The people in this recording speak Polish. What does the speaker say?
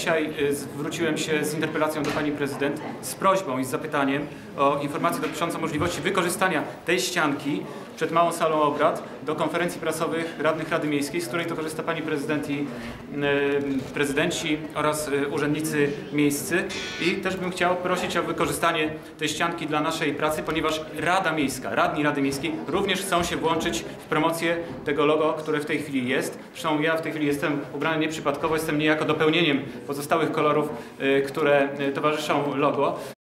dzisiaj y, zwróciłem się z interpelacją do Pani Prezydent z prośbą i z zapytaniem o informację dotyczącą możliwości wykorzystania tej ścianki przed małą salą obrad do konferencji prasowych radnych Rady Miejskiej, z której to korzysta Pani Prezydent i y, prezydenci oraz y, urzędnicy miejscy. I też bym chciał prosić o wykorzystanie tej ścianki dla naszej pracy, ponieważ Rada Miejska, radni Rady Miejskiej również chcą się włączyć w promocję tego logo, które w tej chwili jest. Zresztą ja w tej chwili jestem ubrany nieprzypadkowo, jestem niejako dopełnieniem pozostałych kolorów, y, które towarzyszą logo.